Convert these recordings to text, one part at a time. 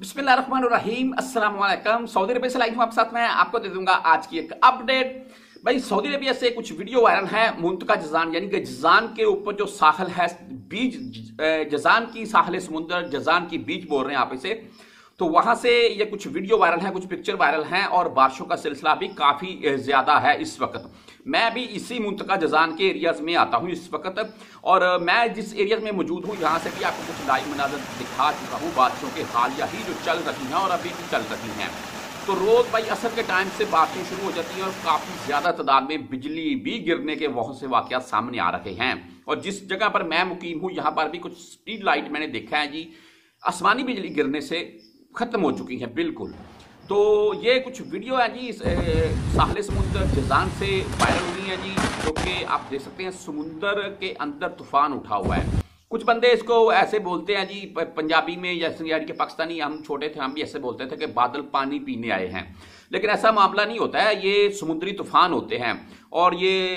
بسم اللہ الرحمن الرحیم۔ السلام علیکم۔ سعودی عربیہ سے لائن ہوں آپ ساتھ میں۔ آپ کو دے دوں گا آج کی ایک اپڈیٹ۔ بھائی، سعودی عربیہ سے کچھ ویڈیو وائرل ہے منتقا جزان یعنی کہ جزان کے اوپر جو ساحل ہے بیچ جزان کی ساحل سمندر، جزان کی بیچ بول رہے ہیں آپ اسے۔ تو وہاں سے یہ کچھ ویڈیو وائرل ہیں، کچھ پکچر وائرل ہیں اور بارشوں کا سلسلہ بھی کافی زیادہ ہے اس وقت۔ میں بھی اسی منتقہ جزان کے ایریاز میں آتا ہوں اس وقت اور میں جس ایریاز میں موجود ہوں، یہاں سے بھی آپ کو کچھ لائیو مناظر دکھا چکا ہوں۔ بارشوں کے حالیہ ہی جو چل رہی ہیں اور ابھی بھی چل رہی ہیں۔ تو روز بھائی اثر کے ٹائم سے بارشیں شروع ہو جاتی ہیں اور کافی زیادہ تعداد میں بجلی بھی گرنے کے بہت سے واقعات سامنے آ رہے ہیں۔ اور جس جگہ پر میں مقیم ہوں، یہاں پر بھی کچھ اسٹریٹ لائٹ میں نے دیکھا ہے جی آسمانی بجلی گرنے سے ختم ہو چکی ہیں، بالکل۔ تو یہ کچھ ویڈیو ہے جی ساحل سمندر جزان سے وائرل ہوئی ہیں جی جو کہ آپ دیکھ سکتے ہیں، سمندر کے اندر طوفان اٹھا ہوا ہے۔ کچھ بندے اس کو ایسے بولتے ہیں جی پنجابی میں جیسے یعنی کہ پاکستانی، ہم چھوٹے تھے، ہم بھی ایسے بولتے تھے کہ بادل پانی پینے آئے ہیں۔ لیکن ایسا معاملہ نہیں ہوتا ہے، یہ سمندری طوفان ہوتے ہیں۔ اور یہ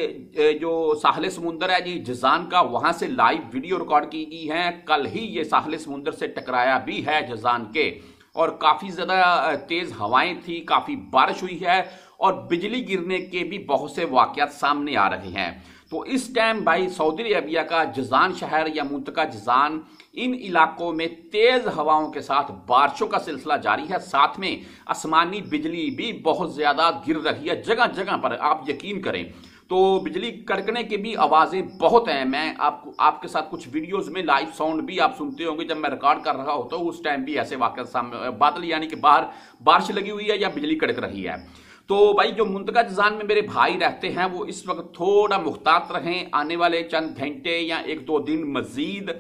جو ساحل سمندر ہے جی جزان کا وہاں سے لائیو ویڈیو ریکارڈ کی گئی ہے۔ کل ہی یہ ساحل سمندر سے ٹکرایا بھی ہے جزان کے۔ اور کافی زیادہ تیز ہوائیں تھی کافی بارش ہوئی ہے اور بجلی گرنے کے بھی بہت سے واقعات سامنے آ رہے ہیں۔ تو اس ٹائم بھائی سعودی عربیہ کا جزان شہر یا منتقہ جزان ان علاقوں میں تیز ہواؤں کے ساتھ بارشوں کا سلسلہ جاری ہے۔ ساتھ میں آسمانی بجلی بھی بہت زیادہ گر رہی ہے۔ جگہ جگہ پر آپ یقین کریں تو بجلی کڑکنے کی بھی آوازیں بہت ہیں۔ میں آپ کو آپ کے ساتھ کچھ ویڈیوز میں لائیو ساؤنڈ بھی آپ سنتے ہوں گے۔ جب میں ریکارڈ کر رہا ہوتا ہوں، اس ٹائم بھی ایسے واقع بادل یعنی کہ باہر بارش لگی ہوئی ہے یا بجلی کڑک رہی ہے۔ تو بھائی، جو منتقہ جزان میں میرے بھائی رہتے ہیں، وہ اس وقت تھوڑا محتاط رہیں۔ آنے والے چند گھنٹے یا ایک دو دن مزید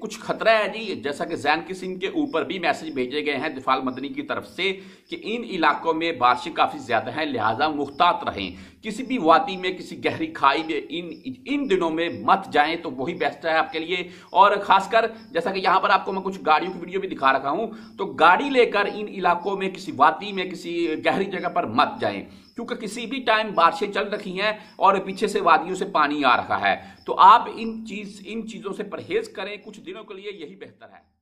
کچھ خطرہ ہے جی جیسا کہ زین کسنگ کے اوپر بھی میسج بھیجے گئے ہیں دفاع مدنی کی طرف سے کہ ان علاقوں میں بارشیں کافی زیادہ ہیں، لہٰذا مختات رہیں۔ کسی بھی وادی میں، کسی گہری کھائی میں، ان ان دنوں میں مت جائیں تو وہی بیسٹ ہے آپ کے لیے۔ اور خاص کر، جیسا کہ یہاں پر آپ کو میں کچھ گاڑیوں کی ویڈیو بھی دکھا رکھا ہوں، تو گاڑی لے کر ان علاقوں میں، کسی وادی میں، کسی گہری جگہ پر مت جائیں۔ کیونکہ کسی بھی ٹائم بارشیں چل رکھی ہیں اور پیچھے سے وادیوں سے پانی آ رہا ہے، تو آپ ان چیز، ان چیزوں سے پرہیز کریں، کچھ دنوں کے لیے یہی بہتر ہے۔